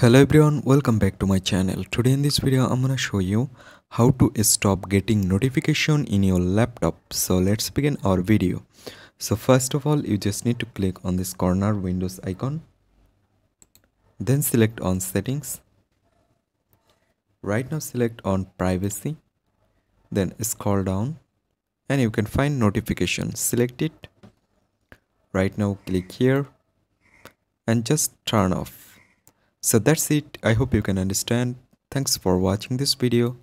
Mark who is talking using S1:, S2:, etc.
S1: hello everyone welcome back to my channel. Today in this video i'm gonna show you how to stop getting notification in your laptop. So let's begin our video. So first of all you just need to click on this corner windows icon. Then select on settings. Right now select on privacy. Then scroll down and you can find notification. Select it. Right now click here and just turn off so that's it. I hope you can understand. Thanks for watching this video